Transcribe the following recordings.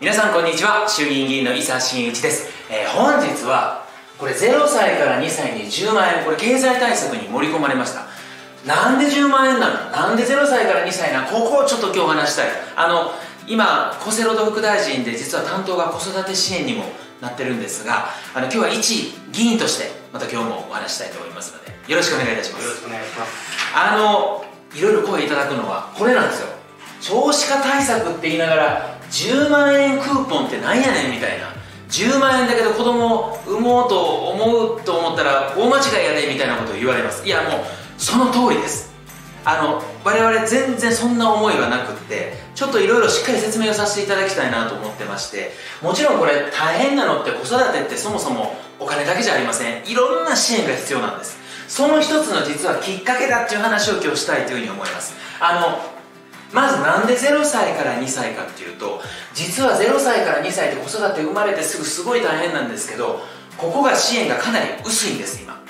皆さんこんにちは。衆議院議員の伊佐真一です、えー、本日はこれ0歳から2歳に10万円これ経済対策に盛り込まれました。なんで10万円なの？なんで0歳から2歳なここをちょっと今日話したい。あの今厚生労働副大臣で実は担当が子育て支援にもなってるんですがあの今日は一議員としてまた今日もお話したいと思いますのでよろしくお願いいたします。よろしくお願いします。あのいろいろ声いただくのはこれなんですよ。少子化対策って言いながら10万円クーポンってなんやねんみたいな。10万円だけど子供を産もうと思うと思ったら大間違いやでみたいなことを言われます。いやもうその通りです。あの我々全然そんな思いはなくってちょっといろいろしっかり説明をさせていただきたいなと思ってましてもちろんこれ大変なのって子育てってそもそもお金だけじゃありません。いろんな支援が必要なんです。その一つの実はきっかけだっていう話を今日したいというふうに思います。あのまずなんで0歳から2歳かっていうと実は0歳から2歳で子育て生まれてすぐすごい大変なんですけどここが支援がかなり薄いんです今。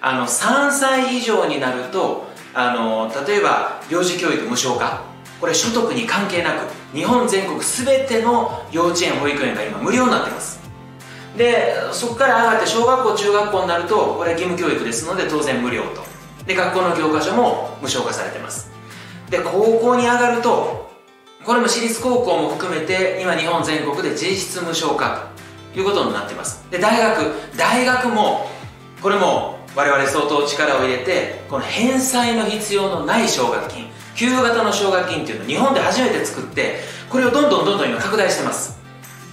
あの3歳以上になるとあの例えば幼児教育無償化。これ所得に関係なく日本全国全ての幼稚園保育園が今無料になってます。でそこから上がって小学校中学校になるとこれは義務教育ですので当然無料と。で学校の教科書も無償化されてます。で高校に上がるとこれも私立高校も含めて今日本全国で実質無償化ということになってます。で大学大学もこれも我々相当力を入れてこの返済の必要のない奨学金給付型の奨学金っていうのを日本で初めて作ってこれをどんどんどんどん今拡大してます。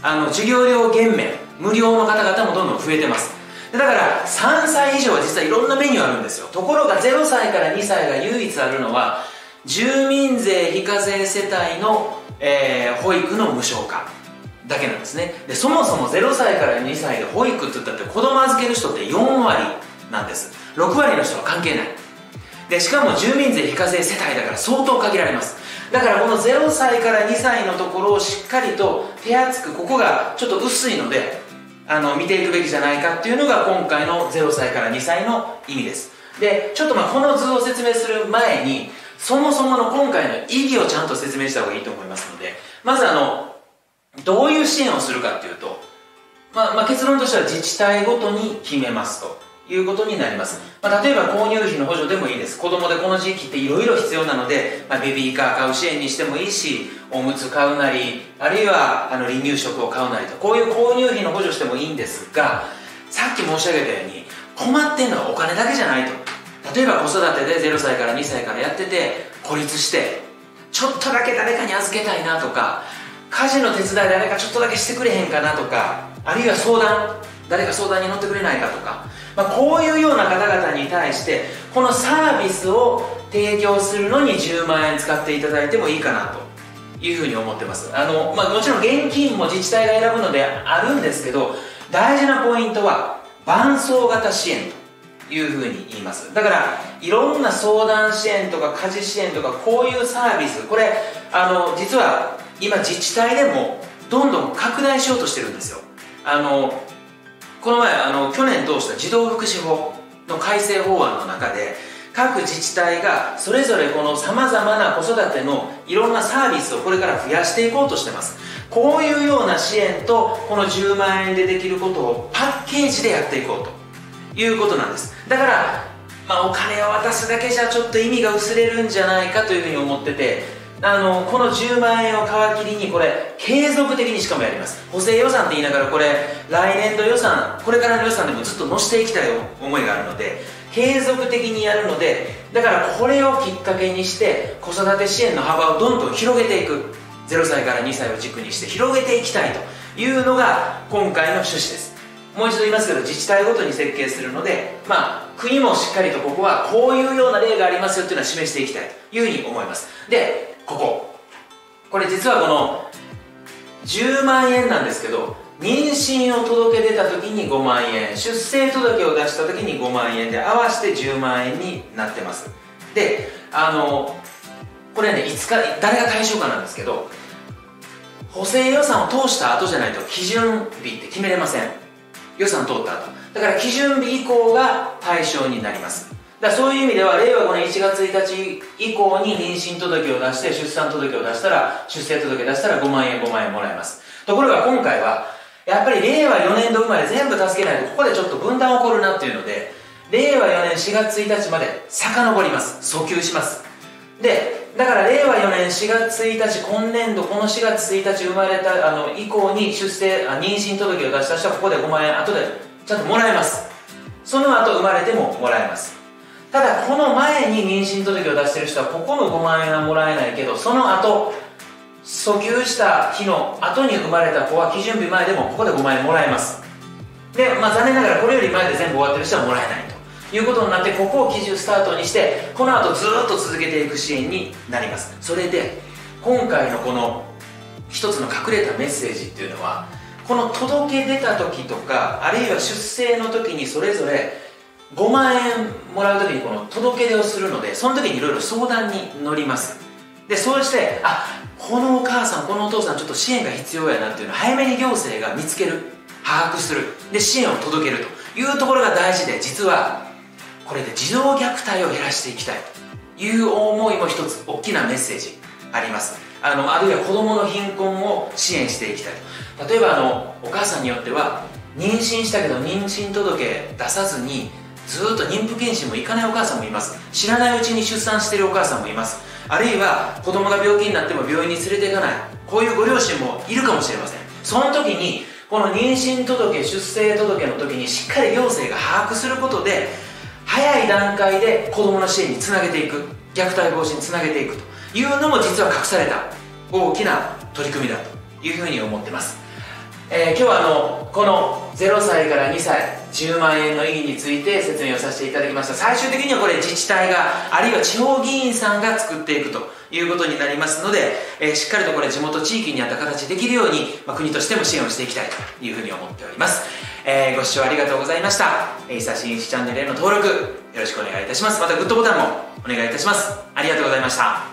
あの授業料減免無料の方々もどんどん増えてます。だから3歳以上は実はいろんなメニューあるんですよ。ところが0歳から2歳が唯一あるのは住民税非課税世帯の、えー、保育の無償化だけなんですね。でそもそも0歳から2歳で保育って言ったって子供預ける人って4割なんです。6割の人は関係ない。でしかも住民税非課税世帯だから相当限られます。だからこの0歳から2歳のところをしっかりと手厚くここがちょっと薄いのであの見ていくべきじゃないかっていうのが今回の0歳から2歳の意味です。でちょっとまあこの図を説明する前にそもそもの今回の意義をちゃんと説明した方がいいと思いますのでまずあのどういう支援をするかっていうと、まあ、まあ結論としては自治体ごとに決めますと。いうことになります、まあ、例えば購入費の補助でもいいです。子供でこの時期っていろいろ必要なので、まあ、ベビーカー買う支援にしてもいいしおむつ買うなりあるいはあの離乳食を買うなりと。こういう購入費の補助してもいいんですがさっき申し上げたように困ってんのはお金だけじゃないと。例えば子育てで0歳から2歳からやってて孤立してちょっとだけ誰かに預けたいなとか家事の手伝い誰かちょっとだけしてくれへんかなとかあるいは相談誰か相談に乗ってくれないかとかまあ、こういうような方々に対してこのサービスを提供するのに10万円使っていただいてもいいかなと。いうふうに思ってます。あの、まあ、もちろん現金も自治体が選ぶのであるんですけど大事なポイントは伴走型支援。というふうに言います。だからいろんな相談支援とか家事支援とかこういうサービス。これあの実は今自治体でもどんどん拡大しようとしてるんですよ。あのこの前あの去年通した児童福祉法の改正法案の中で各自治体がそれぞれこのさまざまな子育てのいろんなサービスをこれから増やしていこうとしてます。こういうような支援とこの10万円でできることをパッケージでやっていこうと。いうことなんです。だからまあ、お金を渡すだけじゃちょっと意味が薄れるんじゃないかというふうに思っててあのこの10万円を皮切りにこれ継続的にしかもやります。補正予算って言いながらこれ来年度予算これからの予算でもずっと載せていきたい思いがあるので継続的にやるのでだからこれをきっかけにして子育て支援の幅をどんどん広げていく。0歳から2歳を軸にして広げていきたいというのが今回の趣旨です。もう一度言いますけど自治体ごとに設計するのでまあ国もしっかりとここはこういうような例がありますよっていうのは示していきたい。というふうに思います。でここ。これ実はこの10万円なんですけど妊娠を届け出た時に5万円出生届を出した時に5万円で合わせて10万円になってます。であのこれねいつか誰が対象かなんですけど補正予算を通した後じゃないと基準日って決めれません。予算通った後。だから基準日以降が対象になります。だそういう意味では令和5年1月1日以降に妊娠届を出して出産届を出したら出生届出したら5万円5万円もらえます。ところが今回はやっぱり令和4年度生まれ全部助けないとここでちょっと分断起こるなっていうので令和4年4月1日まで遡ります。訴求します。でだから令和4年4月1日今年度この4月1日生まれたあの以降に出生あ妊娠届を出した人はここで5万円後でちゃんともらえます。その後生まれてももらえます。ただこの前に妊娠届を出してる人はここの5万円はもらえないけどその後訴求した日の後に生まれた子は基準日前でもここで5万円もらえます。で、まあ、残念ながらこれより前で全部終わってる人はもらえない。いうことになってここを基準スタートにしてこの後ずっと続けていく支援になります。それで今回のこの一つの隠れたメッセージっていうのはこの届け出た時とかあるいは出生の時にそれぞれ5万円もらう時にこの届け出をするのでその時にいろいろ相談に乗ります。でそうしてあこのお母さんこのお父さんちょっと支援が必要やなっていうのを早めに行政が見つける把握する。で支援を届けるというところが大事で実はこれで児童虐待を減らしていきたいという思いも一つ大きなメッセージあります。あのあるいは子どもの貧困を支援していきたいと。例えばあのお母さんによっては妊娠したけど妊娠届出さずにずっと妊婦検診も行かないお母さんもいます。知らないうちに出産してるお母さんもいます。あるいは子供が病気になっても病院に連れていかない。こういうご両親もいるかもしれません。その時にこの妊娠届出生届の時にしっかり行政が把握することで早い段階で子供の支援につなげていく。虐待防止につなげていくと。いうのも実は隠された。大きな取り組みだというふうに思ってます。えー、今日はあのこの0歳から2歳10万円の意義について説明をさせていただきました。最終的にはこれ自治体があるいは地方議員さんが作っていくということになりますので、えー、しっかりとこれ地元地域にあった形できるように、まあ、国としても支援をしていきたいというふうに思っております、えー、ご視聴ありがとうございました。えいさしんしチャンネルへの登録よろしくお願いいたします。またグッドボタンもお願いいたします。ありがとうございました。